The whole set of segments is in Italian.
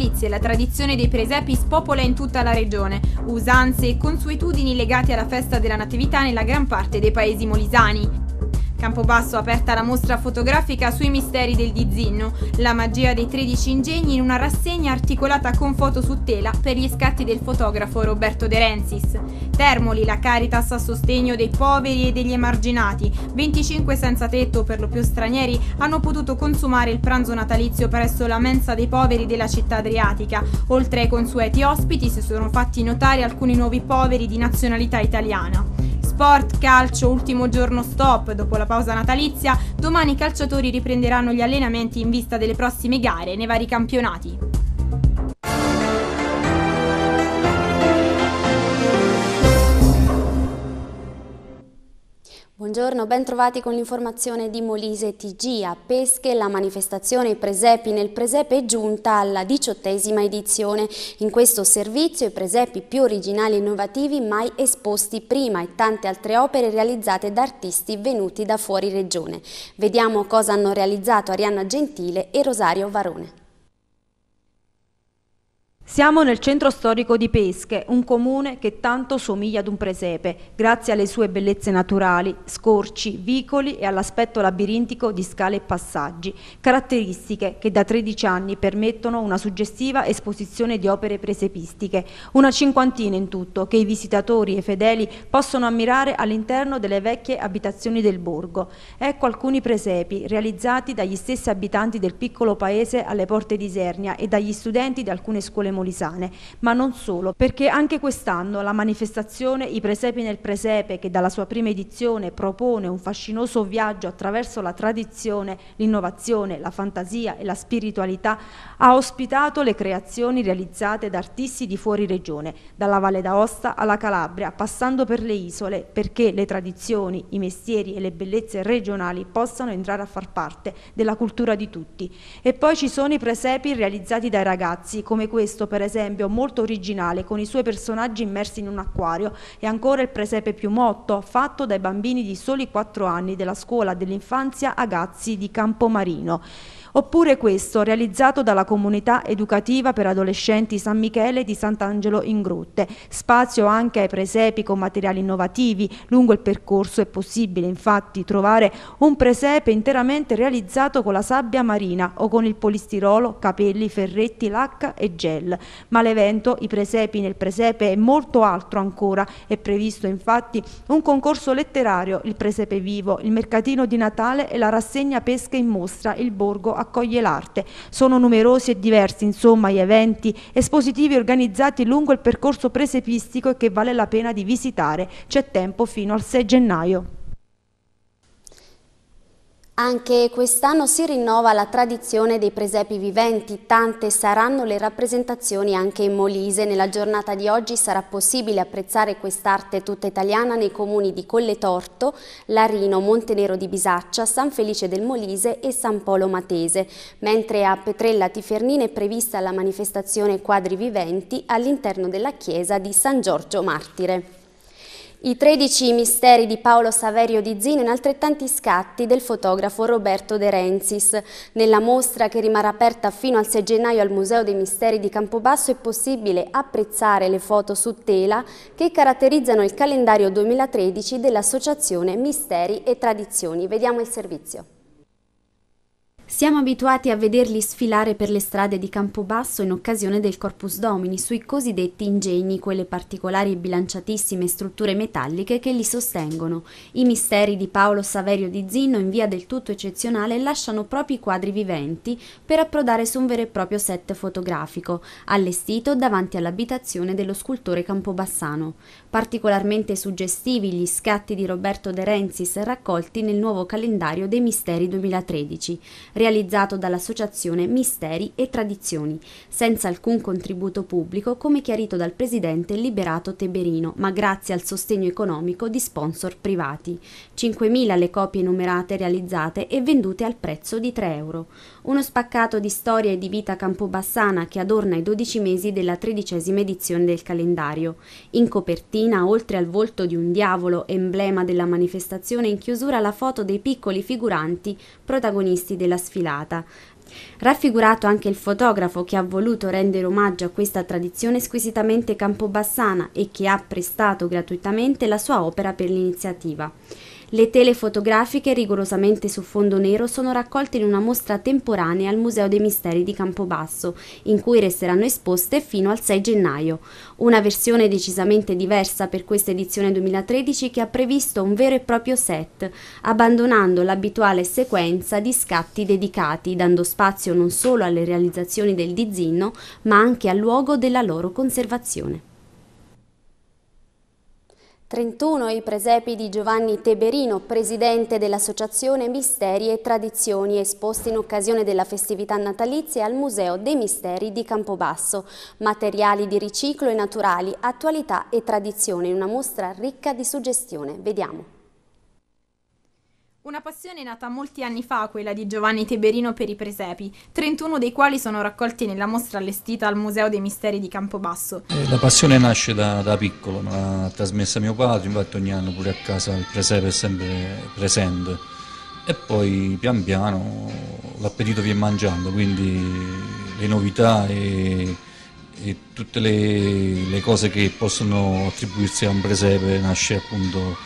natalizi e la tradizione dei presepi spopola in tutta la regione, usanze e consuetudini legate alla festa della Natività nella gran parte dei paesi molisani. Campobasso aperta la mostra fotografica sui misteri del Dizinno, la magia dei 13 ingegni in una rassegna articolata con foto su tela per gli scatti del fotografo Roberto De Renzis. Termoli, la Caritas a sostegno dei poveri e degli emarginati, 25 senza tetto per lo più stranieri, hanno potuto consumare il pranzo natalizio presso la mensa dei poveri della città adriatica. Oltre ai consueti ospiti si sono fatti notare alcuni nuovi poveri di nazionalità italiana. Sport, calcio, ultimo giorno stop dopo la pausa natalizia, domani i calciatori riprenderanno gli allenamenti in vista delle prossime gare nei vari campionati. Buongiorno, ben trovati con l'informazione di Molise TG. A Pesche la manifestazione Presepi nel Presepe è giunta alla diciottesima edizione. In questo servizio i presepi più originali e innovativi mai esposti prima e tante altre opere realizzate da artisti venuti da fuori regione. Vediamo cosa hanno realizzato Arianna Gentile e Rosario Varone. Siamo nel centro storico di Pesche, un comune che tanto somiglia ad un presepe, grazie alle sue bellezze naturali, scorci, vicoli e all'aspetto labirintico di scale e passaggi, caratteristiche che da 13 anni permettono una suggestiva esposizione di opere presepistiche, una cinquantina in tutto, che i visitatori e i fedeli possono ammirare all'interno delle vecchie abitazioni del borgo. Ecco alcuni presepi realizzati dagli stessi abitanti del piccolo paese alle porte di Isernia e dagli studenti di alcune scuole molisane, ma non solo, perché anche quest'anno la manifestazione I Presepi nel Presepe, che dalla sua prima edizione propone un fascinoso viaggio attraverso la tradizione, l'innovazione, la fantasia e la spiritualità, ha ospitato le creazioni realizzate da artisti di fuori regione, dalla Valle d'Aosta alla Calabria, passando per le isole, perché le tradizioni, i mestieri e le bellezze regionali possano entrare a far parte della cultura di tutti. E poi ci sono i presepi realizzati dai ragazzi, come questo per esempio, molto originale, con i suoi personaggi immersi in un acquario, e ancora il presepe più motto, fatto dai bambini di soli 4 anni della scuola dell'infanzia Agazzi di Campomarino. Oppure questo, realizzato dalla comunità educativa per adolescenti San Michele di Sant'Angelo in Grotte. Spazio anche ai presepi con materiali innovativi. Lungo il percorso è possibile infatti trovare un presepe interamente realizzato con la sabbia marina o con il polistirolo, capelli, ferretti, lacca e gel. Ma l'evento, i presepi nel presepe e molto altro ancora, è previsto infatti un concorso letterario, il presepe vivo, il mercatino di Natale e la rassegna pesca in mostra, il borgo accoglie l'arte. Sono numerosi e diversi, insomma, gli eventi espositivi organizzati lungo il percorso presepistico e che vale la pena di visitare. C'è tempo fino al 6 gennaio. Anche quest'anno si rinnova la tradizione dei presepi viventi, tante saranno le rappresentazioni anche in Molise. Nella giornata di oggi sarà possibile apprezzare quest'arte tutta italiana nei comuni di Colletorto, Larino, Montenero di Bisaccia, San Felice del Molise e San Polo Matese, mentre a Petrella Tifernina è prevista la manifestazione Quadri Viventi all'interno della chiesa di San Giorgio Martire. I 13 misteri di Paolo Saverio di Zino in altrettanti scatti del fotografo Roberto De Renzis. Nella mostra che rimarrà aperta fino al 6 gennaio al Museo dei Misteri di Campobasso è possibile apprezzare le foto su tela che caratterizzano il calendario 2013 dell'Associazione Misteri e Tradizioni. Vediamo il servizio. Siamo abituati a vederli sfilare per le strade di Campobasso in occasione del Corpus Domini sui cosiddetti ingegni, quelle particolari e bilanciatissime strutture metalliche che li sostengono. I misteri di Paolo Saverio di Zinno in via del tutto eccezionale lasciano propri quadri viventi per approdare su un vero e proprio set fotografico, allestito davanti all'abitazione dello scultore campobassano. Particolarmente suggestivi gli scatti di Roberto De Renzis raccolti nel nuovo calendario dei Misteri 2013 realizzato dall'associazione Misteri e Tradizioni, senza alcun contributo pubblico come chiarito dal presidente Liberato Teberino, ma grazie al sostegno economico di sponsor privati. 5.000 le copie numerate realizzate e vendute al prezzo di 3 euro. Uno spaccato di storia e di vita campobassana che adorna i 12 mesi della tredicesima edizione del calendario. In copertina, oltre al volto di un diavolo, emblema della manifestazione, in chiusura la foto dei piccoli figuranti protagonisti della sfilata. Raffigurato anche il fotografo che ha voluto rendere omaggio a questa tradizione squisitamente campobassana e che ha prestato gratuitamente la sua opera per l'iniziativa. Le tele fotografiche rigorosamente su fondo nero sono raccolte in una mostra temporanea al Museo dei Misteri di Campobasso, in cui resteranno esposte fino al 6 gennaio. Una versione decisamente diversa per questa edizione 2013 che ha previsto un vero e proprio set, abbandonando l'abituale sequenza di scatti dedicati, dando spazio non solo alle realizzazioni del Dizinno, ma anche al luogo della loro conservazione. 31 i presepi di Giovanni Teberino, presidente dell'Associazione Misteri e Tradizioni, esposti in occasione della festività natalizia al Museo dei Misteri di Campobasso. Materiali di riciclo e naturali, attualità e tradizione, una mostra ricca di suggestione. Vediamo. Una passione nata molti anni fa, quella di Giovanni Teberino per i presepi, 31 dei quali sono raccolti nella mostra allestita al Museo dei Misteri di Campobasso. Eh, la passione nasce da, da piccolo, me l'ha trasmessa mio padre, infatti ogni anno pure a casa il presepe è sempre presente e poi pian piano l'appetito viene mangiando, quindi le novità e, e tutte le, le, cose che possono attribuirsi a un presepe nasce appunto,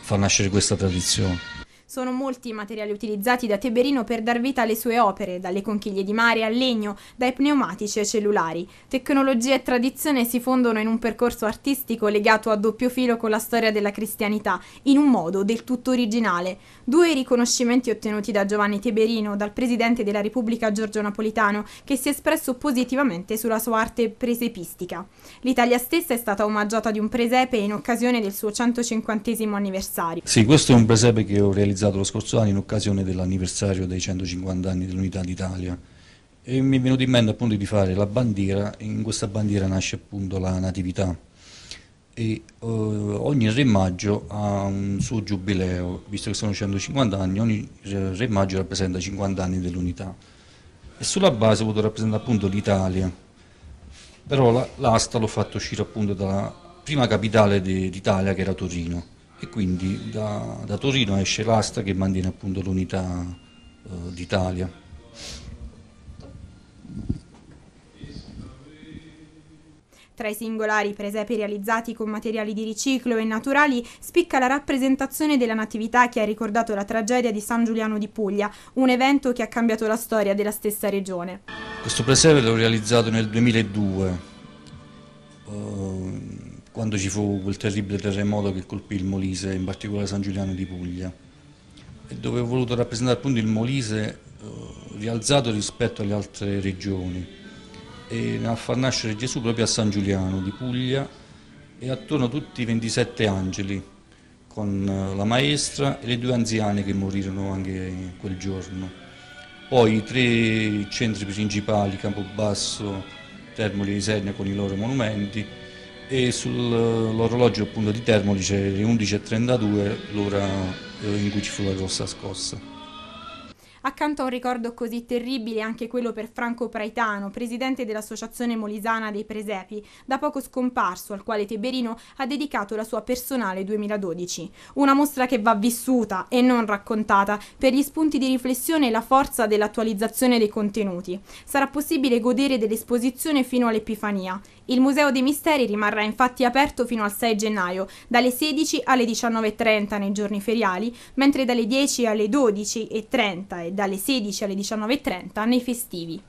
fa nascere questa tradizione. Sono molti i materiali utilizzati da Teberino per dar vita alle sue opere, dalle conchiglie di mare al legno, dai pneumatici ai cellulari. Tecnologia e tradizione si fondono in un percorso artistico legato a doppio filo con la storia della cristianità, in un modo del tutto originale. Due riconoscimenti ottenuti da Giovanni Teberino, dal Presidente della Repubblica Giorgio Napolitano, che si è espresso positivamente sulla sua arte presepistica. L'Italia stessa è stata omaggiata di un presepe in occasione del suo 150 anniversario. Sì, questo è un presepe che ho realizzato realizzato lo scorso anno in occasione dell'anniversario dei 150 anni dell'Unità d'Italia. E mi è venuto in mente appunto di fare la bandiera, in questa bandiera nasce appunto la Natività. E uh, ogni Re Maggio ha un suo giubileo, visto che sono 150 anni, ogni Re Maggio rappresenta 50 anni dell'unità. E sulla base ho voluto rappresentare appunto l'Italia, però l'asta l'ho fatto uscire appunto dalla prima capitale d'Italia che era Torino e quindi da, da Torino esce l'asta che mantiene appunto l'unità eh, d'Italia. Tra i singolari presepi realizzati con materiali di riciclo e naturali spicca la rappresentazione della Natività che ha ricordato la tragedia di San Giuliano di Puglia, un evento che ha cambiato la storia della stessa regione. Questo presepe l'ho realizzato nel 2002. Uh, quando ci fu quel terribile terremoto che colpì il Molise, in particolare San Giuliano di Puglia, e dove ho voluto rappresentare appunto il Molise eh, rialzato rispetto alle altre regioni e a far nascere Gesù proprio a San Giuliano di Puglia e attorno tutti i 27 angeli con eh, la maestra e le due anziane che morirono anche quel giorno. Poi i tre centri principali, Campobasso, Termoli e Isernia con i loro monumenti e sull'orologio appunto di Termoli c'è le 11.32 l'ora in cui ci fu la rossa scossa. Accanto a un ricordo così terribile anche quello per Franco Praitano, presidente dell'Associazione Molisana dei Presepi, da poco scomparso, al quale Teberino ha dedicato la sua personale 2012. Una mostra che va vissuta e non raccontata per gli spunti di riflessione e la forza dell'attualizzazione dei contenuti. Sarà possibile godere dell'esposizione fino all'Epifania. Il Museo dei Misteri rimarrà infatti aperto fino al 6 gennaio, dalle 16 alle 19.30 nei giorni feriali, mentre dalle 10 alle 12.30 e dalle 16 alle 19.30 nei festivi.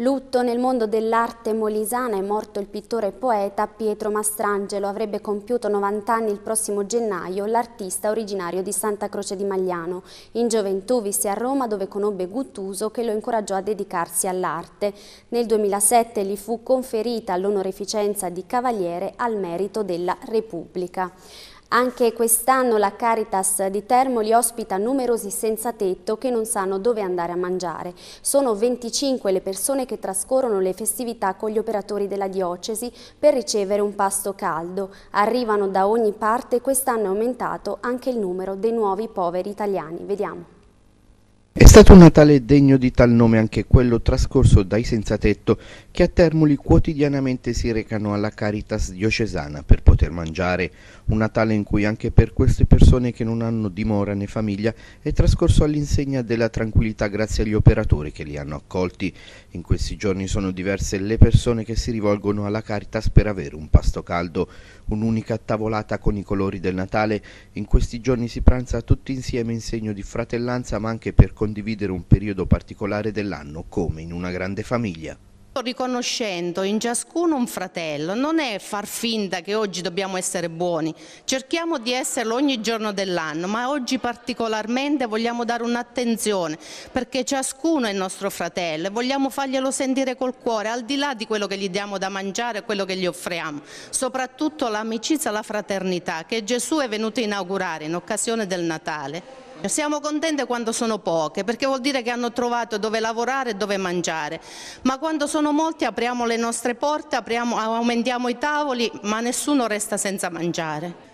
Lutto nel mondo dell'arte molisana è morto il pittore e poeta Pietro Mastrangelo. Avrebbe compiuto 90 anni il prossimo gennaio l'artista originario di Santa Croce di Magliano. In gioventù visse a Roma dove conobbe Guttuso che lo incoraggiò a dedicarsi all'arte. Nel 2007 gli fu conferita l'onoreficenza di Cavaliere al merito della Repubblica. Anche quest'anno la Caritas di Termoli ospita numerosi senza tetto che non sanno dove andare a mangiare. Sono 25 le persone che trascorrono le festività con gli operatori della diocesi per ricevere un pasto caldo. Arrivano da ogni parte e quest'anno è aumentato anche il numero dei nuovi poveri italiani. Vediamo. È stato un Natale degno di tal nome anche quello trascorso dai senza tetto che a Termoli quotidianamente si recano alla Caritas diocesana per poter mangiare. Un Natale in cui anche per queste persone che non hanno dimora né famiglia è trascorso all'insegna della tranquillità grazie agli operatori che li hanno accolti. In questi giorni sono diverse le persone che si rivolgono alla Caritas per avere un pasto caldo, un'unica tavolata con i colori del Natale. In questi giorni si pranza tutti insieme in segno di fratellanza ma anche per condividere un periodo particolare dell'anno come in una grande famiglia. Riconoscendo in ciascuno un fratello, non è far finta che oggi dobbiamo essere buoni, cerchiamo di esserlo ogni giorno dell'anno, ma oggi particolarmente vogliamo dare un'attenzione perché ciascuno è il nostro fratello e vogliamo farglielo sentire col cuore, al di là di quello che gli diamo da mangiare e quello che gli offriamo, soprattutto l'amicizia la fraternità che Gesù è venuto a inaugurare in occasione del Natale. Siamo contente quando sono poche perché vuol dire che hanno trovato dove lavorare e dove mangiare, ma quando sono molti apriamo le nostre porte, apriamo, aumentiamo i tavoli, ma nessuno resta senza mangiare.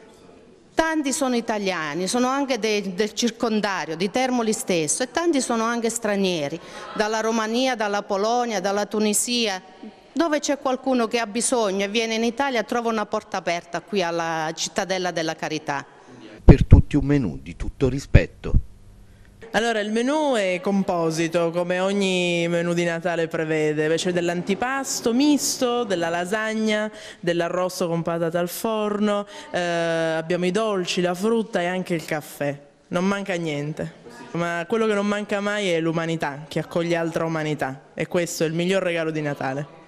Tanti sono italiani, sono anche de, del circondario, di Termoli stesso e tanti sono anche stranieri, dalla Romania, dalla Polonia, dalla Tunisia, dove c'è qualcuno che ha bisogno e viene in Italia trova una porta aperta qui alla cittadella della carità. Per tutti un menù di tutto rispetto. Allora, il menù è composito, come ogni menù di Natale prevede, c'è dell'antipasto misto, della lasagna, dell'arrosto con patate al forno, eh, abbiamo i dolci, la frutta e anche il caffè. Non manca niente. Ma quello che non manca mai è l'umanità, che accoglie altra umanità. E questo è il miglior regalo di Natale.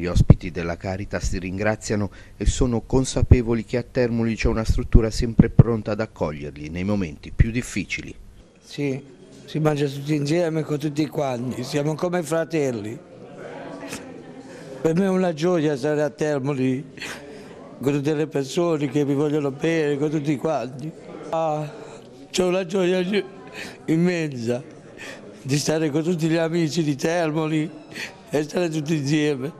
Gli ospiti della Caritas ringraziano e sono consapevoli che a Termoli c'è una struttura sempre pronta ad accoglierli nei momenti più difficili. Sì, si mangia tutti insieme con tutti quanti, siamo come fratelli. Per me è una gioia stare a Termoli con tutte le persone che mi vogliono bene, con tutti quanti. Ah, c'è una gioia immensa di stare con tutti gli amici di Termoli e stare tutti insieme.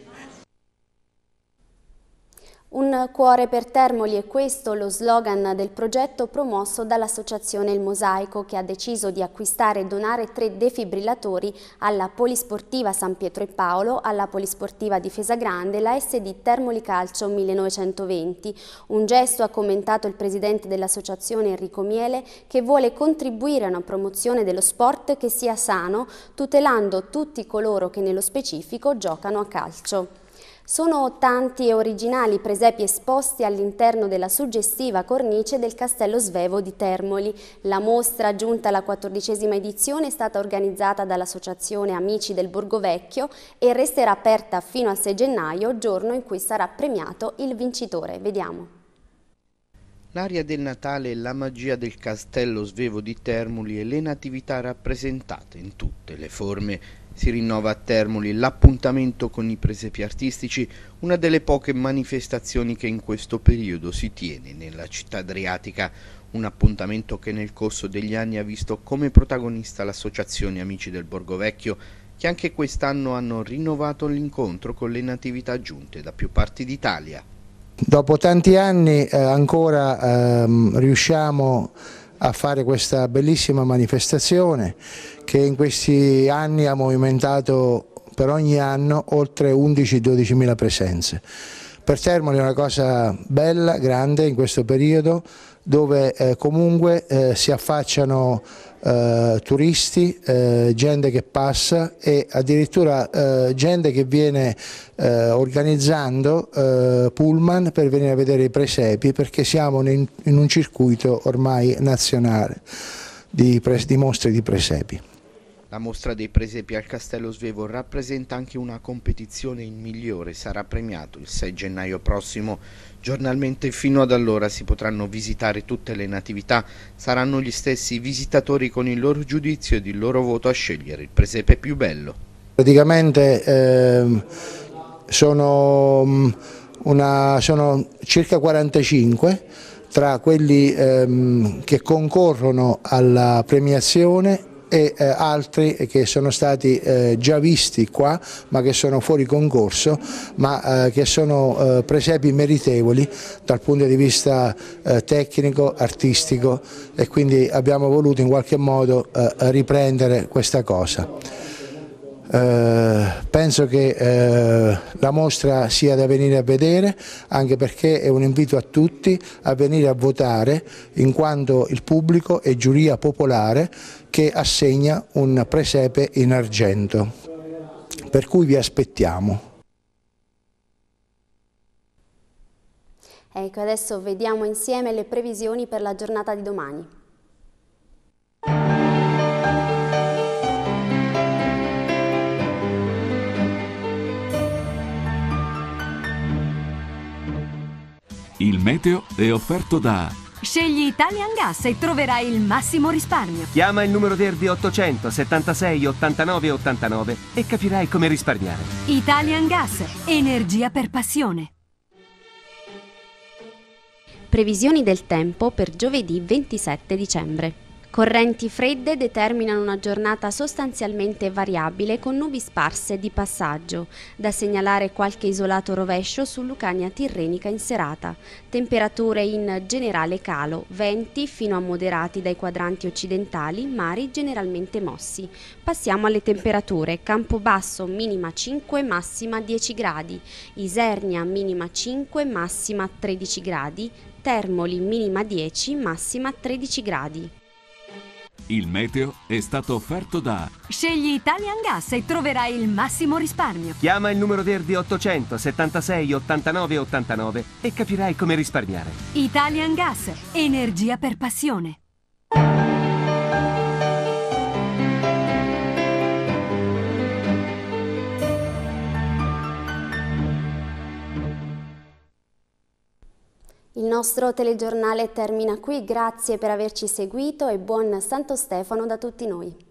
Un cuore per Termoli è questo lo slogan del progetto promosso dall'associazione Il Mosaico che ha deciso di acquistare e donare tre defibrillatori alla Polisportiva San Pietro e Paolo, alla Polisportiva Difesa Grande e la SD Termoli Calcio 1920. Un gesto ha commentato il presidente dell'associazione Enrico Miele che vuole contribuire a una promozione dello sport che sia sano tutelando tutti coloro che nello specifico giocano a calcio. Sono tanti e originali presepi esposti all'interno della suggestiva cornice del Castello Svevo di Termoli. La mostra, giunta alla quattordicesima edizione, è stata organizzata dall'Associazione Amici del Borgo Vecchio e resterà aperta fino al 6 gennaio, giorno in cui sarà premiato il vincitore. Vediamo. L'aria del Natale e la magia del Castello Svevo di Termoli e le natività rappresentate in tutte le forme si rinnova a Termoli l'appuntamento con i presepi artistici, una delle poche manifestazioni che in questo periodo si tiene nella città adriatica, un appuntamento che nel corso degli anni ha visto come protagonista l'associazione Amici del Borgo Vecchio, che anche quest'anno hanno rinnovato l'incontro con le natività giunte da più parti d'Italia. Dopo tanti anni eh, ancora ehm, riusciamo a fare questa bellissima manifestazione che in questi anni ha movimentato per ogni anno oltre 11-12 mila presenze. Per Termoli è una cosa bella, grande in questo periodo dove eh, comunque eh, si affacciano eh, turisti, eh, gente che passa e addirittura eh, gente che viene eh, organizzando pullman per venire a vedere i presepi perché siamo in, in un circuito ormai nazionale di, di mostre di presepi. La mostra dei presepi al Castello Svevo rappresenta anche una competizione in migliore, sarà premiato il 6 gennaio prossimo. Giornalmente fino ad allora si potranno visitare tutte le natività, saranno gli stessi visitatori con il loro giudizio ed il loro voto a scegliere il presepe più bello. Praticamente eh, sono, mm, una, sono circa 45 tra quelli ehm, che concorrono alla premiazione e eh, altri che sono stati eh, già visti qua ma che sono fuori concorso ma eh, che sono eh, presepi meritevoli dal punto di vista eh, tecnico, artistico e quindi abbiamo voluto in qualche modo eh, riprendere questa cosa. Eh, penso che eh, la mostra sia da venire a vedere anche perché è un invito a tutti a venire a votare in quanto il pubblico è giuria popolare che assegna un presepe in argento. Per cui vi aspettiamo. Ecco, adesso vediamo insieme le previsioni per la giornata di domani. Il meteo è offerto da Scegli Italian Gas e troverai il massimo risparmio. Chiama il numero verde 800 76 89 89 e capirai come risparmiare. Italian Gas, energia per passione. Previsioni del tempo per giovedì 27 dicembre. Correnti fredde determinano una giornata sostanzialmente variabile con nubi sparse di passaggio. Da segnalare qualche isolato rovescio su Lucania Tirrenica in serata. Temperature in generale calo, venti fino a moderati dai quadranti occidentali, mari generalmente mossi. Passiamo alle temperature. Campobasso minima 5, massima 10 gradi. Isernia minima 5, massima 13 gradi. Termoli minima 10, massima 13 gradi. Il meteo è stato offerto da Scegli Italian Gas e troverai il massimo risparmio. Chiama il numero verde 800 76 89 89 e capirai come risparmiare. Italian Gas, energia per passione. Il nostro telegiornale termina qui, grazie per averci seguito e buon Santo Stefano da tutti noi.